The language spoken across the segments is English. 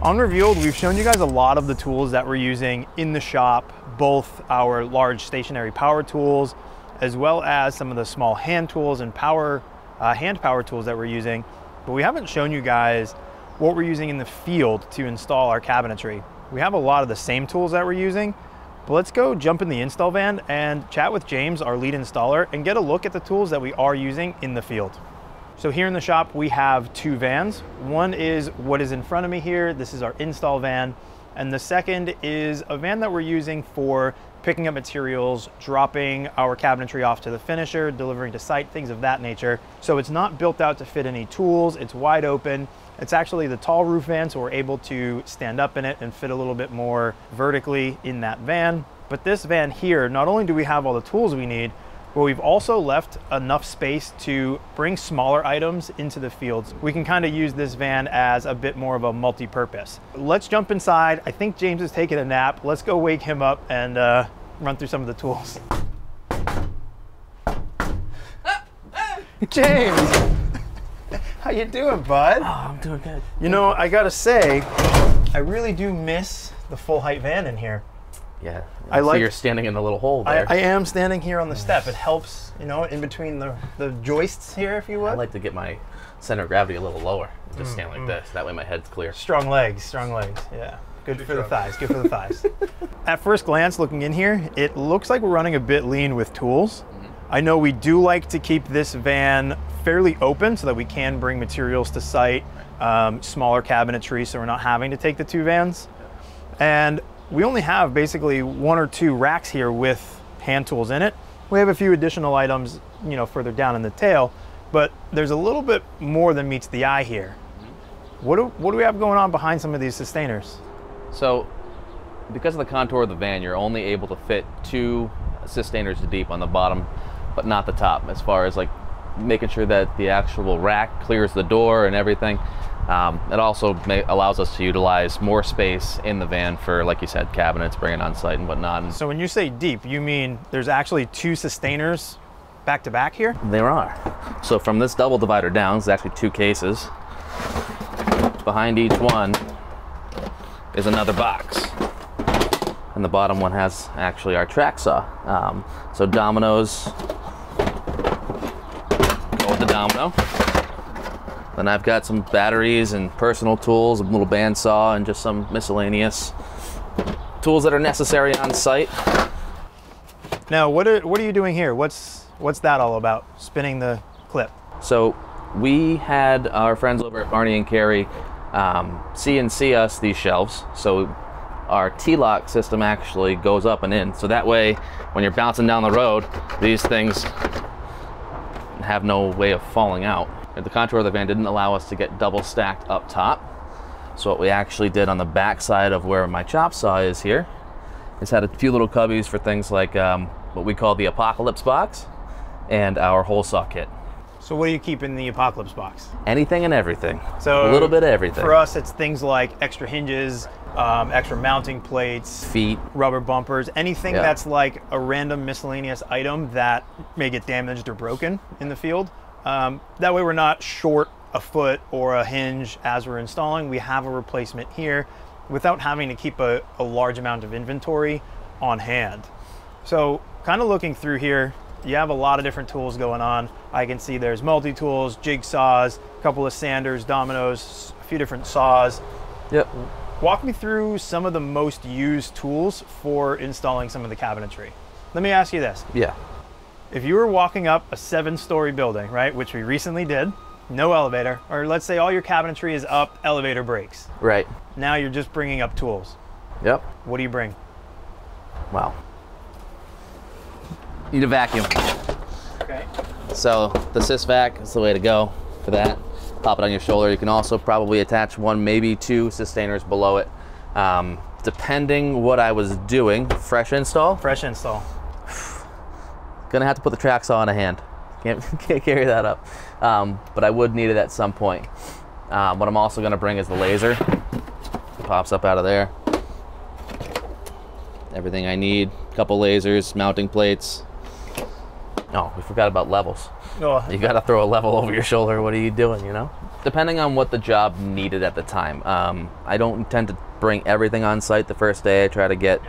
On Revealed, we've shown you guys a lot of the tools that we're using in the shop, both our large stationary power tools, as well as some of the small hand tools and power, uh, hand power tools that we're using. But we haven't shown you guys what we're using in the field to install our cabinetry. We have a lot of the same tools that we're using, but let's go jump in the install van and chat with James, our lead installer, and get a look at the tools that we are using in the field. So here in the shop, we have two vans. One is what is in front of me here. This is our install van. And the second is a van that we're using for picking up materials, dropping our cabinetry off to the finisher, delivering to site, things of that nature. So it's not built out to fit any tools. It's wide open. It's actually the tall roof van, so we're able to stand up in it and fit a little bit more vertically in that van. But this van here, not only do we have all the tools we need, but we've also left enough space to bring smaller items into the fields. We can kind of use this van as a bit more of a multi-purpose. Let's jump inside. I think James is taking a nap. Let's go wake him up and uh, run through some of the tools. James, how you doing, bud? Oh, I'm doing good. You know, I gotta say, I really do miss the full height van in here. Yeah. I I like like- you're standing in the little hole there. I am standing here on the step. It helps, you know, in between the, the joists here, if you will. I like to get my center of gravity a little lower. and Just stand Mm, like this. That way my head's clear. strong legs, strong legs. Yeah. Good for the thighs, good for the thighs. At first glance, looking in here, it looks like we're running a bit lean with tools. I know we do like to keep this van fairly open so that we can bring materials to site, um, smaller cabinetry, so we're not having to take the two vans. And we only have basically one or two racks here with hand tools in it. We have a few additional items, you know, further down in the tail, but there's a little bit more than meets the eye here. What do, what do we have going on behind some of these Systainers? So, because of the contour of the van, you're only able to fit two Systainers deep on the bottom, but not the top. As far as like making sure that the actual rack clears the door and everything. Um, it also may, allows us to utilize more space in the van for, like you said, cabinets, bringing on site and whatnot. So when you say deep, you mean there's actually two Systainers back to back here? There are. So from this double divider down, there's actually two cases. Behind each one is another box. And the bottom one has actually our track saw. Um, so dominoes go with the domino. Then I've got some batteries and personal tools, a little bandsaw, and just some miscellaneous tools that are necessary on site. Now, what are, what are you doing here? What's, what's that all about? Spinning the clip. So we had our friends over at Barney and Carey um, CNC us these shelves. So our T-Loc system actually goes up and in. So that way, when you're bouncing down the road, these things have no way of falling out. The contour of the van didn't allow us to get double stacked up top. So what we actually did on the back side of where my chop saw is here is had a few little cubbies for things like um, what we call the apocalypse box and our hole saw kit. So what do you keep in the Apocalypse box? anything and everything. So a little bit of everything. For us, it's things like extra hinges, um, extra mounting plates, feet. rubber bumpers, anything Yeah. that's like a random miscellaneous item that may get damaged or broken in the field. Um, that way we're not short a foot or a hinge as we're installing. We have a replacement here without having to keep a, a large amount of inventory on hand. So kind of looking through here, you have a lot of different tools going on. I can see there's multi-tools, jigsaws, a couple of sanders, dominoes, a few different saws. Yep. Walk me through some of the most used tools for installing some of the cabinetry. Let me ask you this. Yeah. If you were walking up a seven story building, right, which we recently did, no elevator, or let's say all your cabinetry is up, elevator breaks. Right. Now you're just bringing up tools. Yep. What do you bring? Wow. Need a vacuum. Okay. So the Sysvac is the way to go for that. Pop it on your shoulder. You can also probably attach one, maybe two Systainers below it. Um, depending what I was doing, fresh install, Fresh install. Gonna have to put the track saw in a hand. Can't, can't carry that up. Um, but I would need it at some point. Um, what I'm also gonna bring is the laser. Pops up out of there. Everything I need. Couple lasers, mounting plates. Oh, we forgot about levels. Oh, You gotta throw a level over your shoulder. What are you doing, you know? depending on what the job needed at the time. Um, I don't intend to bring everything on site the first day. I try to get,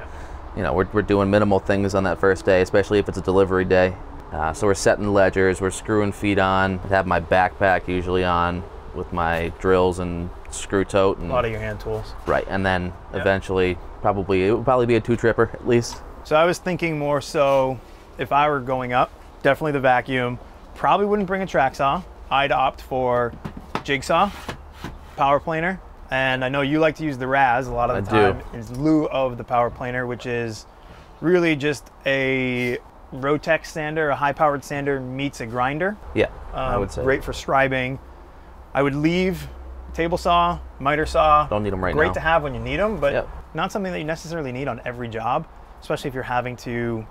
you know, we're, we're doing minimal things on that first day, especially if it's a delivery day. Uh, so we're setting ledgers, we're screwing feet on. I have my backpack usually on with my drills and screw tote. And, A lot of your hand tools. right, and then eventually, probably it would probably be a two tripper at least. So I was thinking more so if I were going up, definitely the vacuum. Probably wouldn't bring a track saw. I'd opt for jigsaw, power planer, and I know you like to use the RAS a lot of the I do. time in lieu of the power planer, which is really just a Rotex sander, a high-powered sander meets a grinder. Yeah, I Um, would say. great for scribing. I would leave table saw, miter saw. Don't need them right Great now. to have when you need them, but Yep. not something that you necessarily need on every job, especially if you're having to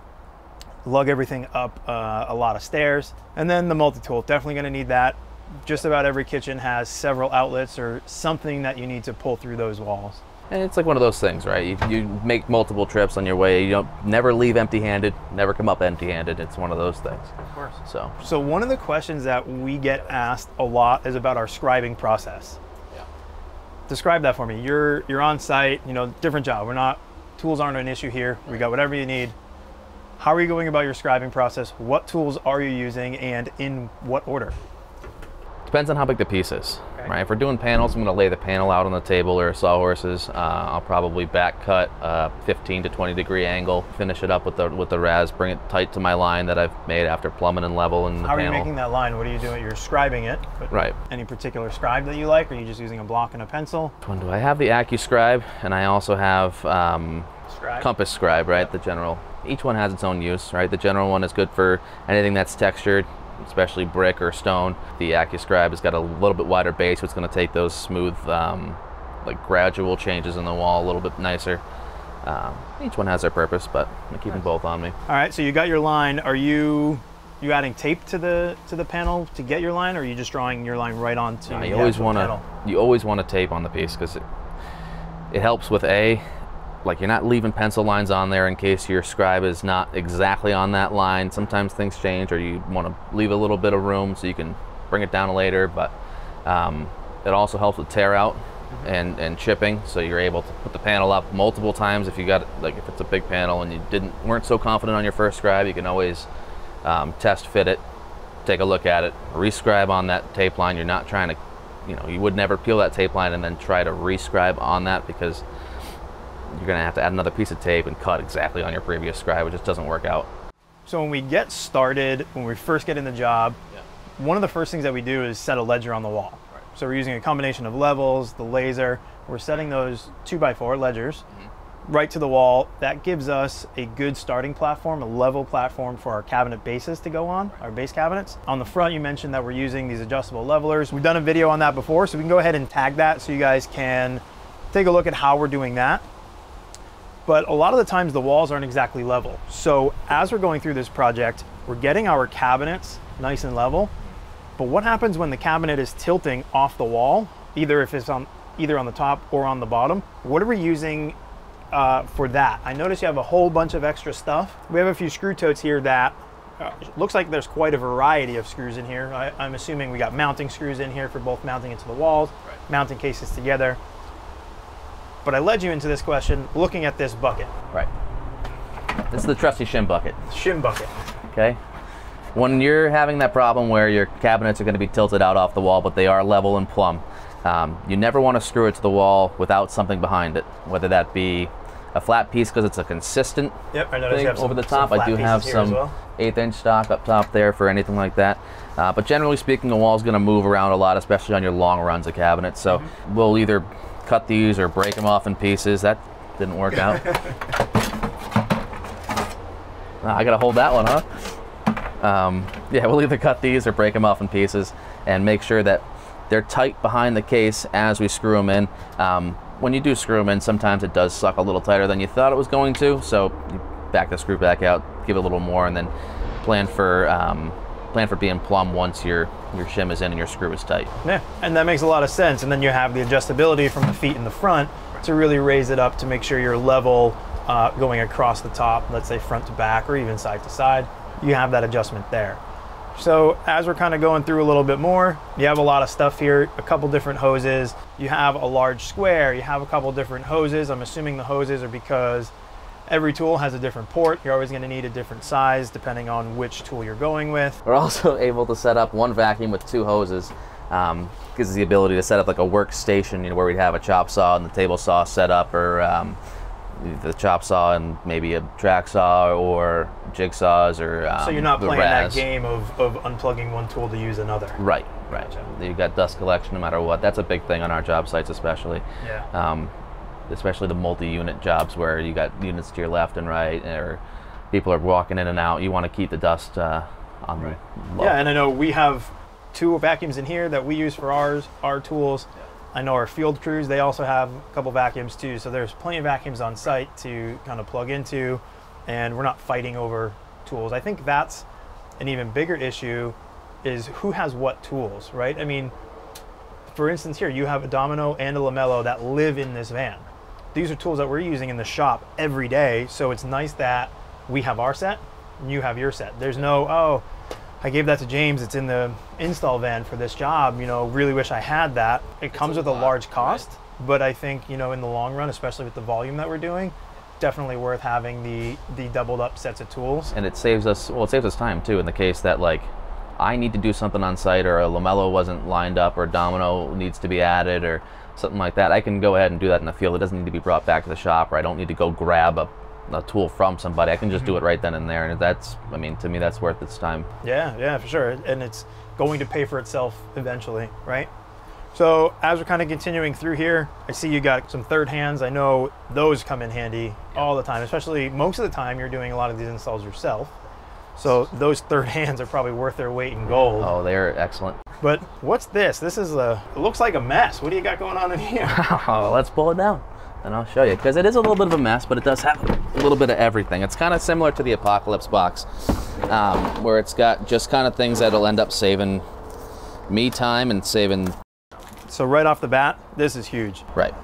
lug everything up uh, a lot of stairs. And then the multi-tool, definitely going to need that. Just about every kitchen has several outlets or something that you need to pull through those walls. And it's like one of those things, right? You, you make multiple trips on your way. You don't never leave empty-handed, never come up empty-handed. It's one of those things. Of course. So So one of the questions that we get asked a lot is about our scribing process. Yeah. Describe that for me. You're you're on site, you know, different job. We're not tools aren't an issue here. We got whatever you need. How are you going about your scribing process? What tools are you using and in what order? Depends on how big the piece is, Okay. right? If we're doing panels, I'm going to lay the panel out on the table or sawhorses. Uh, I'll probably back cut a 15 to 20 degree angle, finish it up with the with the RAS, bring it tight to my line that I've made after plumbing and level the How are you making that line? What are you doing? You're scribing it. But Right. Any particular scribe that you like? Or are you just using a block and a pencil? Which one do I have? The AccuScribe, and I also have um, Scribe. Compass Scribe, right? The general. Each one has its own use, right? The general one is good for anything that's textured, especially brick or stone. The AccuScribe has got a little bit wider base, so it's going to take those smooth, um, like gradual changes in the wall a little bit nicer. Um, each one has their purpose, but I'm keeping both on me. All right, so you got your line. Are you you adding tape to the to the panel to get your line, or are you just drawing your line right onto the you always want to you always want to tape on the piece because it it helps with a like you're not leaving pencil lines on there in case your scribe is not exactly on that line. Sometimes things change, or you want to leave a little bit of room so you can bring it down later. But um, it also helps with tear out and and chipping, so you're able to put the panel up multiple times if you got like if it's a big panel and you didn't weren't so confident on your first scribe, you can always um, test fit it take a look at it, rescribe on that tape line. You're not trying to, you know, you would never peel that tape line and then try to rescribe on that because you're gonna have to add another piece of tape and cut exactly on your previous scribe. It just doesn't work out. So when we get started, when we first get in the job, one of the first things that we do is set a ledger on the wall. So we're using a combination of levels, the laser. We're setting those two by four ledgers mm-hmm. right to the wall. That gives us a good starting platform, a level platform for our cabinet bases to go on, our base cabinets. On the front, you mentioned that we're using these adjustable levelers. We've done a video on that before, so we can go ahead and tag that so you guys can take a look at how we're doing that but a lot of the times the walls aren't exactly level. So as we're going through this project, we're getting our cabinets nice and level. But what happens when the cabinet is tilting off the wall, either if it's on either on the top or on the bottom? What are we using uh, for that? I notice you have a whole bunch of extra stuff. We have a few screw totes here that uh, looks like there's quite a variety of screws in here. I, I'm assuming we got mounting screws in here for both mounting into the walls, mounting cases together. But I led you into this question looking at this bucket. Right. This is the trusty shim bucket. shim bucket. Okay. When you're having that problem where your cabinets are going to be tilted out off the wall, but they are level and plumb, um, you never want to screw it to the wall without something behind it, whether that be a flat piece because it's a consistent Yep, I thing have some, over the top. I do have pieces here as some well. eighth inch stock up top there for anything like that. Uh, but generally speaking, the wall's going to move around a lot, especially on your long runs of cabinets. So Mm-hmm. we'll either cut these or break them off in pieces. That didn't work out. I gotta hold that one, huh? Um, yeah, we'll either cut these or break them off in pieces and make sure that they're tight behind the case as we screw them in. Um, when you do screw them in, sometimes it does suck a little tighter than you thought it was going to. So you back the screw back out, give it a little more, and then plan for um, plan for being plumb once your your shim is in and your screw is tight. Yeah, and that makes a lot of sense. And then you have the adjustability from the feet in the front to really raise it up to make sure you're level uh, going across the top, let's say front to back or even side to side. You have that adjustment there. So as we're kind of going through a little bit more, you have a lot of stuff here, a couple different hoses. You have a large square, you have a couple different hoses. I'm assuming the hoses are because every tool has a different port. You're always gonna need a different size depending on which tool you're going with. We're also able to set up one vacuum with two hoses. Um, gives us the ability to set up like a workstation, you know, where we'd have a chop saw and the table saw set up, or um, the chop saw and maybe a track saw or jigsaws, or um, So you're not playing that game of, of unplugging one tool to use another. Right, right. You've got dust collection no matter what. That's a big thing on our job sites, especially. Yeah. Um, especially the multi-unit jobs where you got units to your left and right, or people are walking in and out. You want to keep the dust uh, on the low. Yeah, and I know we have two vacuums in here that we use for ours, our tools. I know our field crews, they also have a couple vacuums too. So there's plenty of vacuums on site to kind of plug into, and we're not fighting over tools. I think that's an even bigger issue is who has what tools, right? I mean, for instance, here you have a Domino and a Lamello that live in this van. These are tools that we're using in the shop every day, so it's nice that we have our set and you have your set. There's no, oh, I gave that to James, it's in the install van for this job, you know, really wish I had that. It comes a with a lot, large right? cost, but I think, you know, in the long run, especially with the volume that we're doing, definitely worth having the the doubled up sets of tools. and it saves us well it saves us time too in the case that like i need to do something on site or a lamello wasn't lined up or a domino needs to be added or something like that i can go ahead and do that in the field it doesn't need to be brought back to the shop or i don't need to go grab a, a tool from somebody i can just do mm-hmm. it right then and there and that's i mean to me that's worth its time Yeah, yeah, for sure. And it's going to pay for itself eventually, right? So as we're kind of continuing through here, I see you got some third hands. I know those come in handy all the time, especially most of the time you're doing a lot of these installs yourself. So those third hands are probably worth their weight in gold. oh they're excellent But what's this? This is a, it looks like a mess. What do you got going on in here? Oh, let's pull it down and I'll show you because it is a little bit of a mess, but it does have a little bit of everything. It's kind of similar to the Apocalypse box, um, where it's got just kind of things that'll end up saving me time and saving So right off the bat, this is huge. right.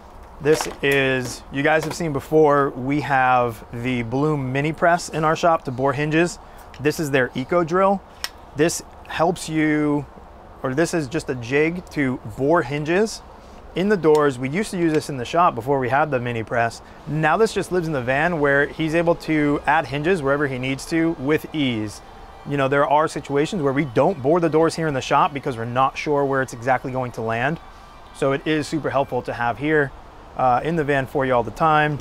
This is, you guys have seen before, we have the Blum mini press in our shop to bore hinges. This is their eco drill. This helps you, or this is just a jig to bore hinges in the doors. We used to use this in the shop before we had the mini press. Now this just lives in the van where he's able to add hinges wherever he needs to with ease. You know, there are situations where we don't bore the doors here in the shop because we're not sure where it's exactly going to land. So it is super helpful to have here uh, in the van for you all the time.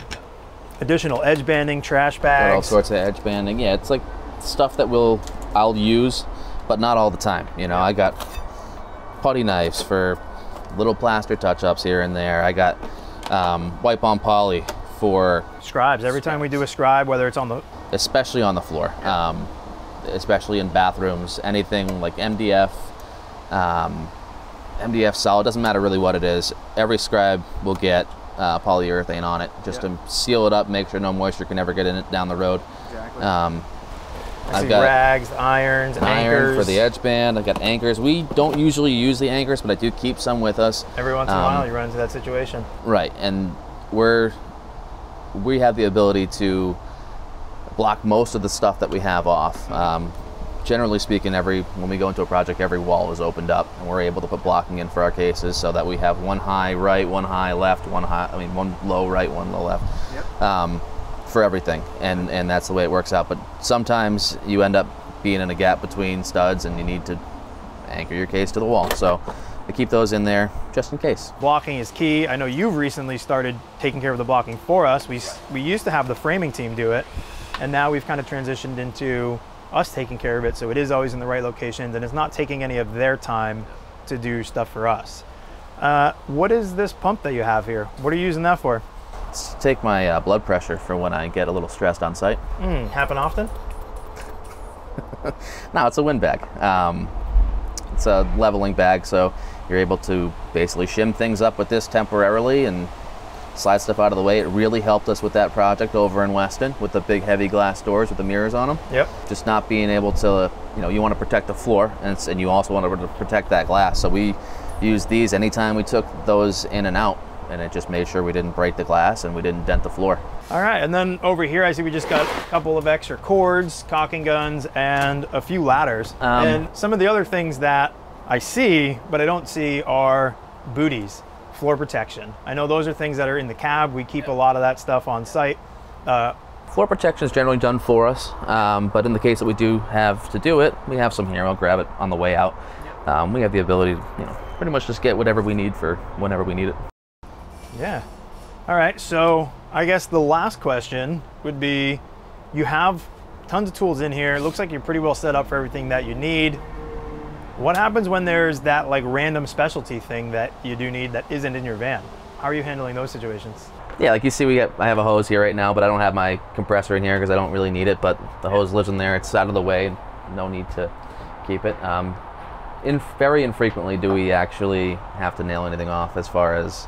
Additional edge banding, trash Got all bags. sorts of edge banding. Yeah, it's like stuff that will I'll use, but not all the time. You know, I got putty knives for little plaster touch-ups here and there. I got um, wipe on poly for Scribes. Every time we do a scribe, whether it's on the especially on the floor, um, especially in bathrooms, anything like MDF, um, MDF solid, doesn't matter really what it is. Every scribe will get uh, polyurethane on it just Yeah. to seal it up, make sure no moisture can ever get in it down the road. exactly. Um, I I've see got rags, irons, an iron anchors. for the edge band. I've got anchors. We don't usually use the anchors, but I do keep some with us. Every once in a Um, while, you run into that situation. Right, and we're we have the ability to block most of the stuff that we have off. Um, generally speaking, every when we go into a project, every wall is opened up, and we're able to put blocking in for our cases so that we have one high right, one high left, one high. I mean, one low right, one low left. Yep. Um, for everything, and and that's the way it works out. But sometimes you end up being in a gap between studs, and you need to anchor your case to the wall. So I keep those in there just in case. Blocking is key. I know you've recently started taking care of the blocking for us. We, we used to have the framing team do it, and now we've kind of transitioned into us taking care of it. So it is always in the right locations, and it's not taking any of their time to do stuff for us. Uh, what is this pump that you have here? What are you using that for? Take my uh, blood pressure for when I get a little stressed on site. Hmm, happen often? No, it's a wind bag. Um, it's a leveling bag, so you're able to basically shim things up with this temporarily and slide stuff out of the way. It really helped us with that project over in Weston with the big heavy glass doors with the mirrors on them. Yep. Just not being able to, you know, you want to protect the floor and, it's, and you also want to protect that glass. So we used these anytime we took those in and out and it just made sure we didn't break the glass and we didn't dent the floor. All right, and then over here, I see we just got a couple of extra cords, caulking guns, and a few ladders. Um, and some of the other things that I see, but I don't see, are booties, floor protection. I know those are things that are in the cab. We keep a lot of that stuff on site. Uh, Floor protection is generally done for us, um, but in the case that we do have to do it, we have some here. I'll grab it on the way out. Um, we have the ability to, you know, pretty much just get whatever we need for whenever we need it. Yeah. All right. So I guess the last question would be you have tons of tools in here. It looks like you're pretty well set up for everything that you need. What happens when there's that like random specialty thing that you do need that isn't in your van? How are you handling those situations? Yeah, like you see, we get I have a hose here right now, but I don't have my compressor in here because I don't really need it. But the hose lives in there; it's out of the way. No need to keep it. Um, in very infrequently do we actually have to nail anything off as far as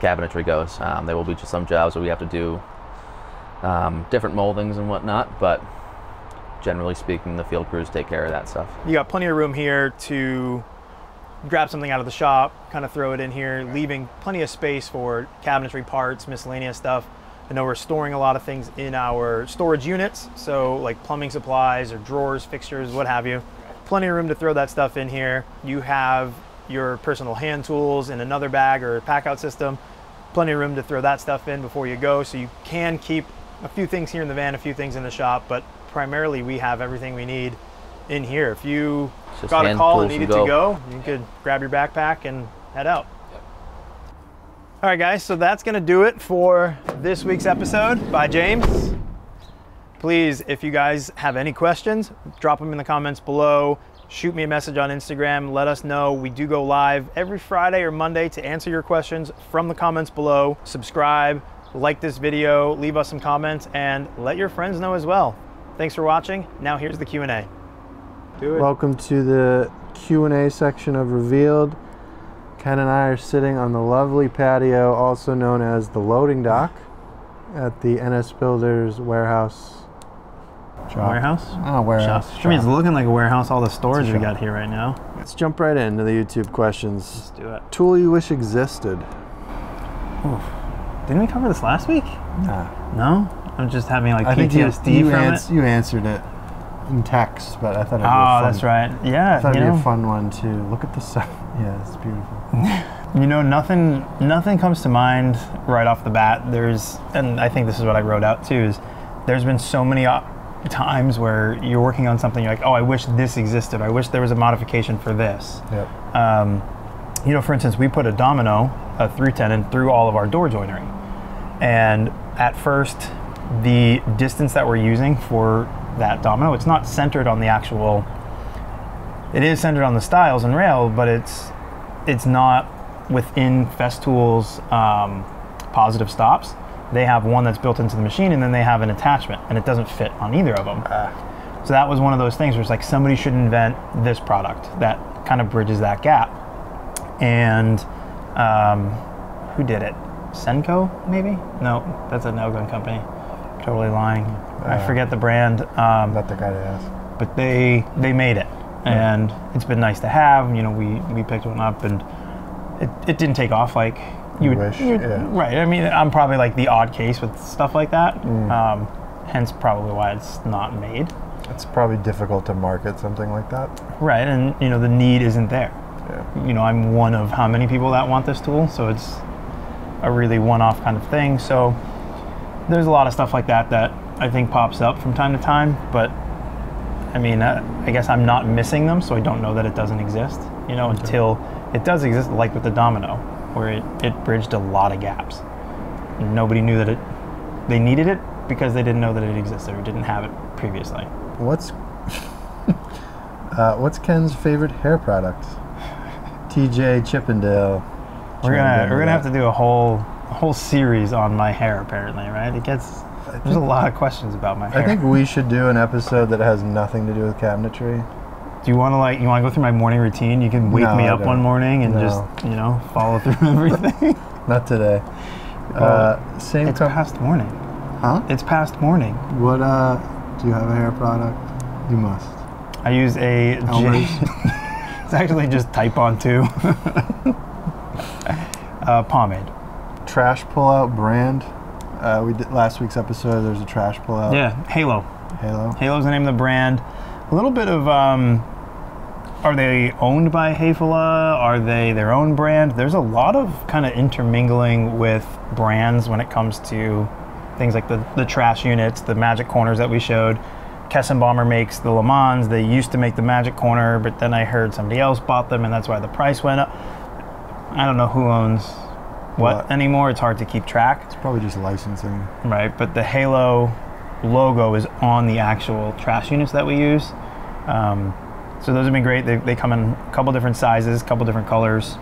cabinetry goes. Um, there will be just some jobs where we have to do um, different moldings and whatnot, but generally speaking, the field crews take care of that stuff. You got plenty of room here to grab something out of the shop, kind of throw it in here, leaving plenty of space for cabinetry parts, miscellaneous stuff. I know we're storing a lot of things in our storage units, so like plumbing supplies or drawers, fixtures, what have you. Plenty of room to throw that stuff in here. You have your personal hand tools in another bag or pack out system. Plenty of room to throw that stuff in before you go, so you can keep a few things here in the van, a few things in the shop, but primarily we have everything we need in here. If you Just got a call and needed and to go. go, you could grab your backpack and head out. All right, guys, so that's going to do it for this week's episode by James. Please, if you guys have any questions, drop them in the comments below. Shoot me a message on Instagram. Let us know. We do go live every Friday or Monday to answer your questions from the comments below. Subscribe, like this video, leave us some comments, and let your friends know as well. Thanks for watching. Now here's the Q&A. Do it. Welcome to the Q&A section of Revealed. Ken and I are sitting on the lovely patio, also known as the loading dock, at the NS Builders warehouse. Shop. warehouse? Oh, warehouse. I mean, it's looking like a warehouse, all the storage we got here right now. Let's jump right into the YouTube questions. Let's do it. Tool you wish existed? Didn't we cover this last week? Nah. No? I'm just having like I think you, PTSD you, from ans- it. you answered it in text, but I thought it'd be a Oh, fun, that's right. Yeah, I thought it'd be a fun one too. Look at the sun. Yeah, it's beautiful. you know, nothing, nothing comes to mind right off the bat. There's, and I think this is what I wrote out too. Is there's been so many uh, times where you're working on something, you're like, oh, I wish this existed. I wish there was a modification for this. Yep. Um, you know, for instance, we put a domino, a through tenon, through all of our door joinery. And at first, the distance that we're using for that domino, it's not centered on the actual. It is centered on the stiles and rail, but it's it's not within Festool's um, positive stops. They have one that's built into the machine, and then they have an attachment, and it doesn't fit on either of them. So that was one of those things where it's like somebody should invent this product that kind of bridges that gap. And um, who did it? Senco, maybe? No, that's a gun company. Totally lying. I Uh, forget the brand. Um, Not the guy to ask. but they they made it, and it's been nice to have. You know, we we picked one up, and it, it didn't take off like you would. wish, you'd- yeah. Right. I mean, I'm probably like the odd case with stuff like that. Mm. Um, hence, probably why it's not made. It's probably difficult to market something like that. Right, and you know the need isn't there. Yeah. You know, I'm one of how many people that want this tool, so it's a really one-off kind of thing. So there's a lot of stuff like that that I think pops up from time to time, but I mean, uh, I guess I'm not missing them, so I don't know that it doesn't exist. You know, until it does exist, like with the domino, where it, it bridged a lot of gaps. Nobody knew that it they needed it because they didn't know that it existed or didn't have it previously. What's uh, what's Ken's favorite hair product? TJ Chippendale. We're gonna we're gonna have to do a whole a whole series on my hair apparently, right? It gets there's a lot of questions about my hair. I think we should do an episode that has nothing to do with cabinetry. Do you want to like you want to go through my morning routine? You can wake No, me up one morning and No. just you know follow through everything. Not today. uh, same it's com- past morning. Huh? It's past morning. What uh? Do you have a hair product? You must. I use a J- it's actually just type on two. uh, pomade. trash pullout brand? Uh, we did last week's episode. There's a trash pullout. Yeah, Hailo. Hailo. Hailo's the name of the brand. A little bit of um, are they owned by Häfele? Are they their own brand? There's a lot of kind of intermingling with brands when it comes to things like the, the trash units, the magic corners that we showed. Kesseböhmer makes the Le Mans. They used to make the Magic Corner, but then I heard somebody else bought them, and that's why the price went up. I don't know who owns what, What? anymore. It's hard to keep track, It's probably just licensing. right? But the Hailo logo is on the actual trash units that we use. Um, so those have been great. They, they come in a couple different sizes, a couple different colors,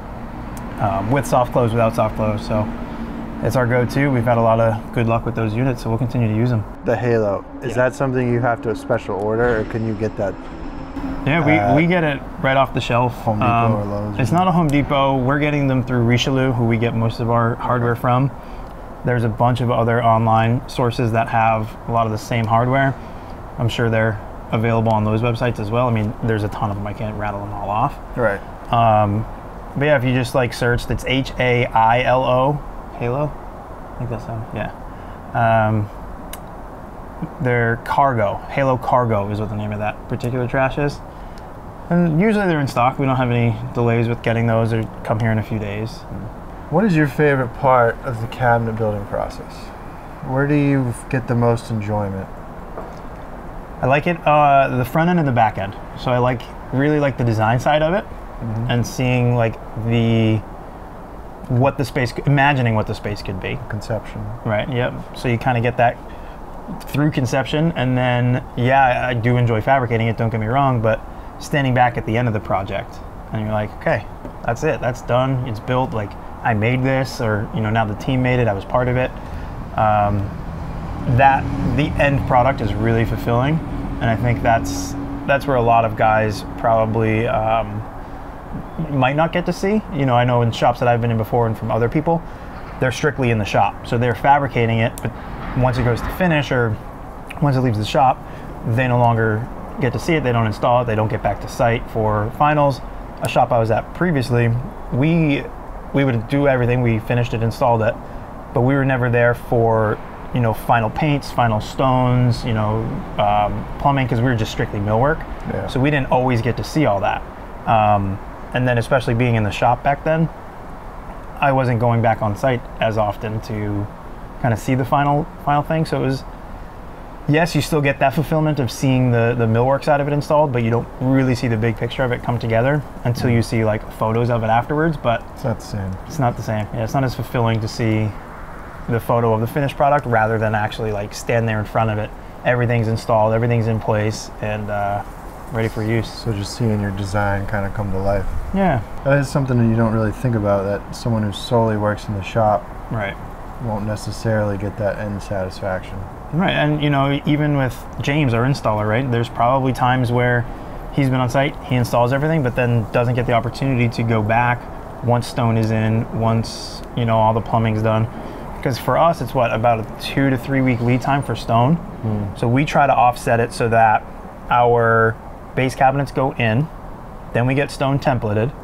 um, with soft close, without soft close. So it's our go-to. We've had a lot of good luck with those units, so we'll continue to use them. The Hailo. Is Yeah. that something you have to special order, or can you get that? Yeah, we, Uh, we get it right off the shelf. Um, Home Depot or Lowe's It's not a Home Depot. We're getting them through Richelieu, who we get most of our hardware from. There's a bunch of other online sources that have a lot of the same hardware. I'm sure they're available on those websites as well. I mean, there's a ton of them. I can't rattle them all off. Right. Um, but yeah, if you just like search, it's H A I L O, Hailo. I think that's how. Yeah. Um, they're cargo. Hailo Cargo is what the name of that particular trash is. And usually they're in stock. We don't have any delays with getting those. They come here in a few days. What is your favorite part of the cabinet building process? Where do you get the most enjoyment? I like it uh, the front end and the back end. So I like really like the design side of it and seeing like the what the space imagining what the space could be. Conception. Right. Yep. So you kind of get that through conception, and then yeah, I do enjoy fabricating it. Don't get me wrong, but standing back at the end of the project, and you're like, okay, that's it. That's done. It's built. Like I made this, or you know, now the team made it. I was part of it. Um, that the end product is really fulfilling, and I think that's that's where a lot of guys probably. Um, might not get to see. You know, I know in shops that I've been in before and from other people, they're strictly in the shop. So they're fabricating it, but once it goes to finish or once it leaves the shop, they no longer get to see it. They don't install it. They don't get back to site for finals. A shop I was at previously, we we would do everything. We finished it, installed it, but we were never there for you know final paints, final stones, you know um, plumbing because we were just strictly millwork. Yeah. So we didn't always get to see all that. Um, and then especially being in the shop back then, I wasn't going back on site as often to kind of see the final final thing. So it was yes, you still get that fulfillment of seeing the the millwork side of it installed, but you don't really see the big picture of it come together until you see like photos of it afterwards. But It's not the same. it's not the same. Yeah, it's not as fulfilling to see the photo of the finished product rather than actually like stand there in front of it. Everything's installed, everything's in place, and uh, ready for use. So just seeing your design kind of come to life. Yeah, That is something that you don't really think about. That someone who solely works in the shop right. won't necessarily get that end satisfaction. Right, and you know, even with James, our installer, right? There's probably times where he's been on site, he installs everything, but then doesn't get the opportunity to go back once stone is in, once you know all the plumbing's done. Because for us, it's what about a two to three week lead time for stone. Hmm. So we try to offset it so that our base cabinets go in, then we get stone templated,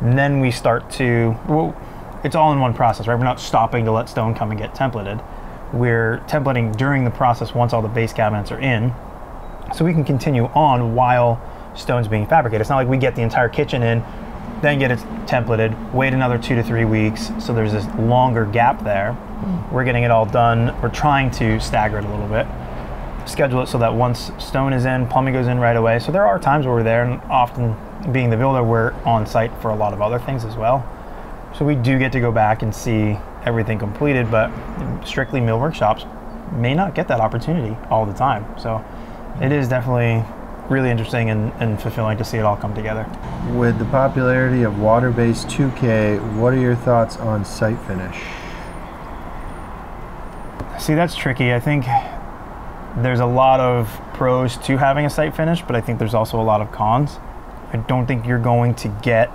and then we start to. Well, it's all in one process, right? We're not stopping to let stone come and get templated. We're templating during the process once all the base cabinets are in, so we can continue on while stone's being fabricated. It's not like we get the entire kitchen in, then get it templated, wait another two to three weeks, so there's this longer gap there. Hmm. We're getting it all done. We're trying to stagger it a little bit, schedule it so that once stone is in, plumbing goes in right away. So there are times where we're there, and often being the builder, we're on site for a lot of other things as well. So we do get to go back and see everything completed, but strictly mill workshops may not get that opportunity all the time. So it is definitely really interesting and, and fulfilling to see it all come together. With the popularity of water-based 2K, what are your thoughts on site finish? See, that's tricky. I think there's a lot of pros to having a site finish, but I think there's also a lot of cons. I don't think you're going to get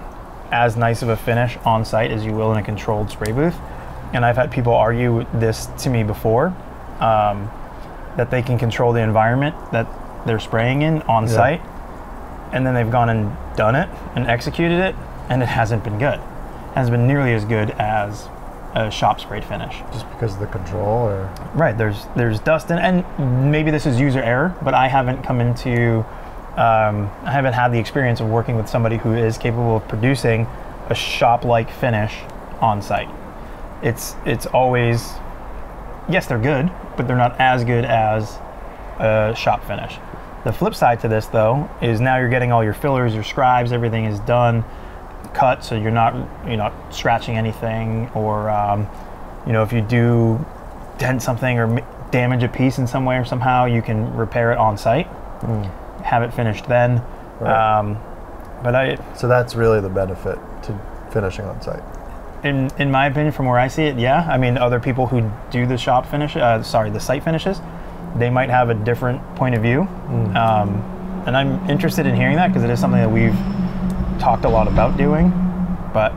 as nice of a finish on site as you will in a controlled spray booth. And I've had people argue this to me before um, that they can control the environment that they're spraying in on Yeah. site, and then they've gone and done it and executed it, and it hasn't been good. It hasn't been nearly as good as a shop sprayed finish. Just because of the control, or Right. There's there's dust in, and maybe this is user error, but I haven't come into, um, I haven't had the experience of working with somebody who is capable of producing a shop-like finish on site. It's it's always, yes, they're good, but they're not as good as a shop finish. The flip side to this, though, is now you're getting all your fillers, your scribes, everything is done, cut, so you're not you're not scratching anything, or um, you know if you do dent something or damage a piece in some way or somehow, you can repair it on site, have it finished then. Right. Um, but I, so that's really the benefit to finishing on site. in in my opinion, from where I see it, yeah. I mean, other people who do the shop finish, uh, sorry, the site finishes, they might have a different point of view, um, and I'm interested in hearing that because it is something that we've talked a lot about doing, but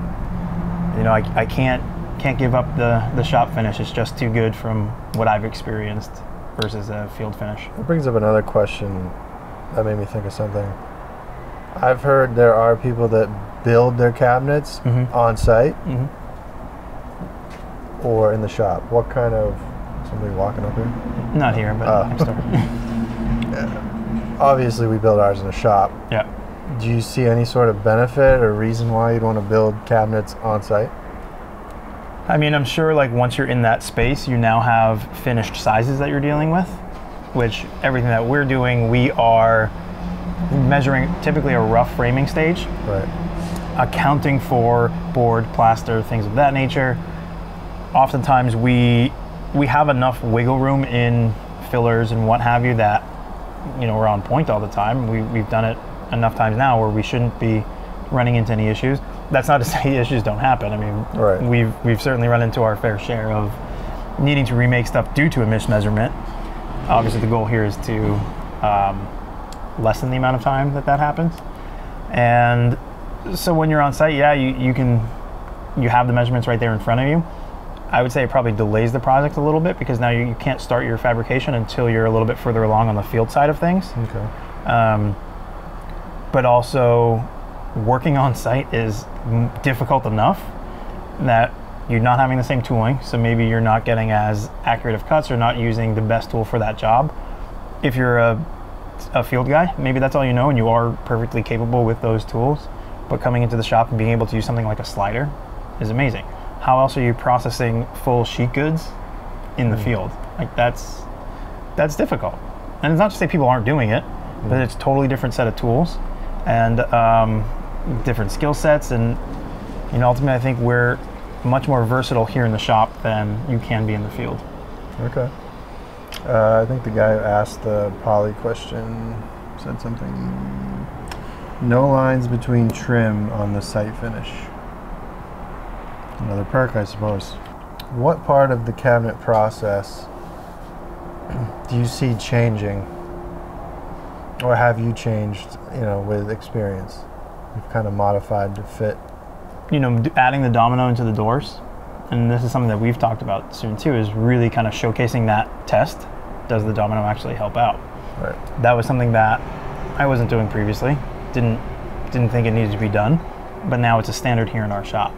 you know, I, I can't can't give up the the shop finish. It's just too good from what I've experienced versus a field finish. It brings up another question that made me think of something. I've heard there are people that build their cabinets Mhm. on site Mhm. or in the shop. What kind of somebody walking up here? Not here, but Oh. next door. Obviously, we build ours in a shop. yeah. Do you see any sort of benefit or reason why you'd want to build cabinets on site? I mean, I'm sure like once you're in that space, you now have finished sizes that you're dealing with, which everything that we're doing, we are measuring typically a rough framing stage, Right. accounting for board, plaster, things of that nature. Oftentimes we we have enough wiggle room in fillers and what have you that you know we're on point all the time. We, we've done it enough times now where we shouldn't be running into any issues. That's not to say issues don't happen. I mean, Right. we've we've certainly run into our fair share of needing to remake stuff due to a mismeasurement. Obviously, the goal here is to um, lessen the amount of time that that happens. And so when you're on site, yeah, you, you can you have the measurements right there in front of you. I would say it probably delays the project a little bit because now you, you can't start your fabrication until you're a little bit further along on the field side of things. Okay. Um, but also, working on site is m- difficult enough that you're not having the same tooling, so maybe you're not getting as accurate of cuts or not using the best tool for that job. If you're a, a field guy, maybe that's all you know and you are perfectly capable with those tools. But coming into the shop and being able to use something like a slider is amazing. How else are you processing full sheet goods in the field? Like that's that's difficult. And it's not to say people aren't doing it, but it's a totally different set of tools and um, different skill sets. And you know, ultimately, I think we're much more versatile here in the shop than you can be in the field. Okay. Uh, I think the guy who asked the poly question said something. No lines between trim on the site finish. Another perk, I suppose. What part of the cabinet process do you see changing, or have you changed? You know, with experience, you've kind of modified to fit. You know, adding the domino into the doors, and this is something that we've talked about soon too, is really kind of showcasing that test. Does the domino actually help out? Right. that was something that I wasn't doing previously. Didn't didn't think it needed to be done, but now it's a standard here in our shop.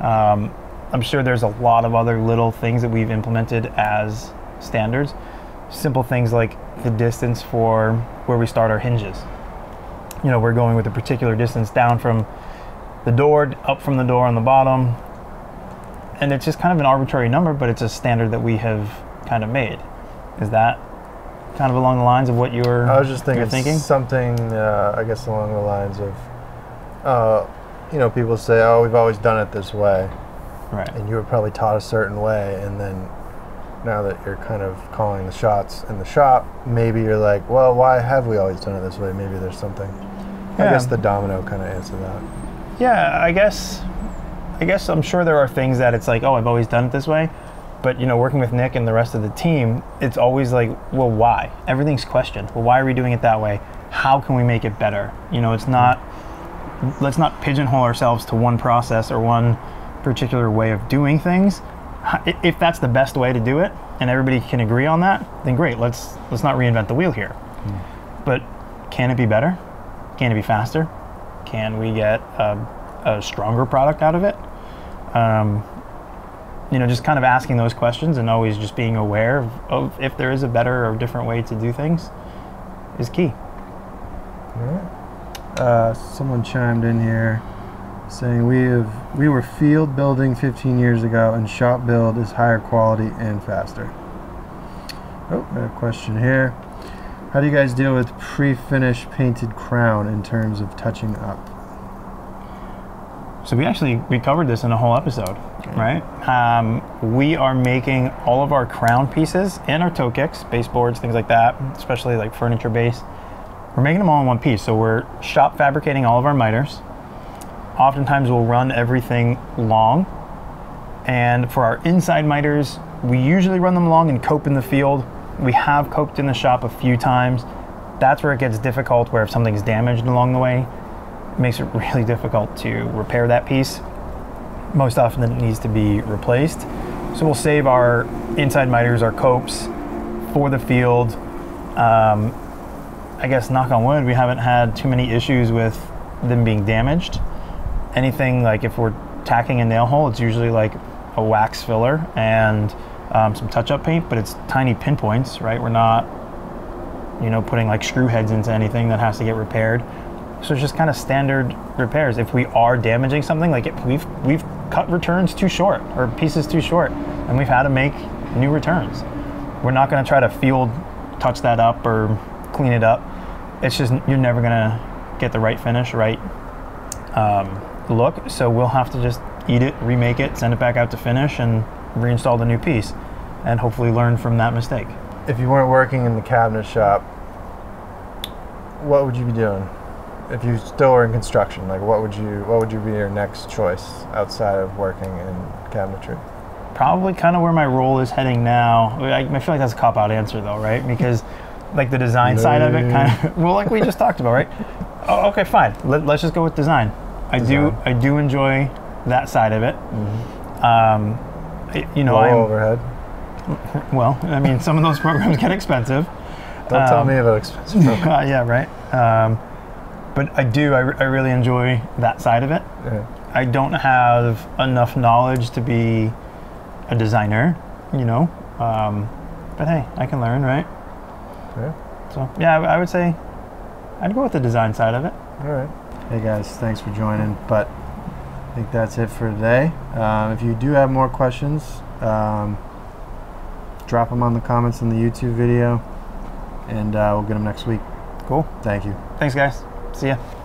Um, I'm sure there's a lot of other little things that we've implemented as standards. Simple things like the distance for where we start our hinges. You know, we're going with a particular distance down from the door, up from the door on the bottom, and it's just kind of an arbitrary number, but it's a standard that we have kind of made. Is that kind of along the lines of what you were, I was just you're thinking, thinking? something, uh, I guess, along the lines of, uh, you know, people say, "Oh, we've always done it this way," Right. and you were probably taught a certain way, and then now that you're kind of calling the shots in the shop, maybe you're like, "Well, why have we always done it this way?" Maybe there's something. I guess the domino kind of answer that. Yeah, I guess. I guess I'm sure there are things that it's like, oh, I've always done it this way. But you know, working with Nick and the rest of the team, it's always like, well, why? Everything's questioned. Well, why are we doing it that way? How can we make it better? You know, it's not. Let's not pigeonhole ourselves to one process or one particular way of doing things. If that's the best way to do it, and everybody can agree on that, then great. Let's let's not reinvent the wheel here. But can it be better? Can it be faster? Can we get a, a stronger product out of it? Um, you know, just kind of asking those questions and always just being aware of, of if there is a better or different way to do things is key. Uh, someone chimed in here saying we have we were field building 15 years ago and shop build is higher quality and faster. Oh, got a question here. How do you guys deal with pre-finished painted crown in terms of touching up? So we actually we covered this in a whole episode, right? Um, we are making all of our crown pieces and our toe kicks, baseboards, things like that, especially like furniture base. We're making them all in one piece. So we're shop fabricating all of our miters. Oftentimes we'll run everything long. And for our inside miters, we usually run them long and cope in the field. We have coped in the shop a few times. That's where it gets difficult, where if something's damaged along the way, it makes it really difficult to repair that piece. Most often it needs to be replaced. So we'll save our inside miters, our copes for the field. Um, I guess knock on wood, we haven't had too many issues with them being damaged. Anything like if we're tacking a nail hole, it's usually like a wax filler and um, some touch-up paint, but it's tiny pinpoints, right? We're not, you know, putting like screw heads into anything that has to get repaired. So it's just kind of standard repairs. If we are damaging something, like if we've we've cut returns too short or pieces too short, and we've had to make new returns. We're not going to try to field touch that up or clean it up. It's just you're never going to get the right finish, right um, look. So we'll have to just eat it, remake it, send it back out to finish, and reinstall the new piece, and hopefully learn from that mistake. If you weren't working in the cabinet shop, what would you be doing? If you still were in construction, like what would you what would you be your next choice outside of working in cabinetry? Probably kind of where my role is heading now. I, I feel like that's a cop out answer though, right? Because like the design side of it, kind of well, like we just talked about, right? Oh, okay, fine. Let, us just go with design. I do I do enjoy that side of it. Um, I- you know, Low I'm overhead. well. I mean, some of those programs get expensive. Don't tell um, me about expensive. programs. Uh, yeah, right. Um, but I do. I, I really enjoy that side of it. yeah. I don't have enough knowledge to be a designer, you know. Um, but hey, I can learn, right? Yeah. So yeah, I, I would say I'd go with the design side of it. All right. Hey guys, thanks for joining. But I think that's it for today. Um, if you do have more questions, um, drop them on the comments in the YouTube video, and uh, we'll get them next week. Cool. Thank you. Thanks, guys. See ya.